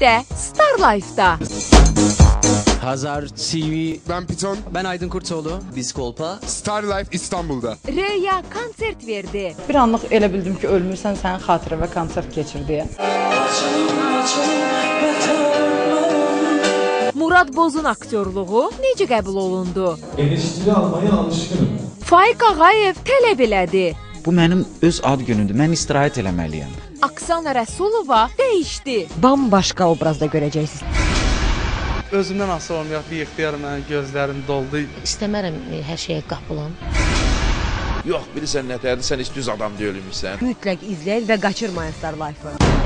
də Star Life-da. Hazar TV Ben Piton, Ben Aydın Kurtoğlu Biz Kolpa. Star Life İstanbul'da. Röya konsert verdi. Bir anlıq elə bildim ki, ölmürsən, sənin xatirə və konsert keçir deyə. Murad Bozun aktyorluğu necə qəbul olundu? Eleştiri almaya alışkınım. Faiq Ağayev tələb elədi. Bu mənim öz ad günümdür. Mən istirahət eləməliyəm. Aksana Rəsulova dəyişdi. bambaşqa obrazda görəcəksiniz. Özümdən asılı olmayaq bir ixtiyar mənim gözlərim doldu. İstəmərəm e, hər şeyə qapılam. Yox, bilirsən nətərdir, sən heç düz adam deyilmişsən. Mütləq izləyin və qaçırmayın Star Life-ı.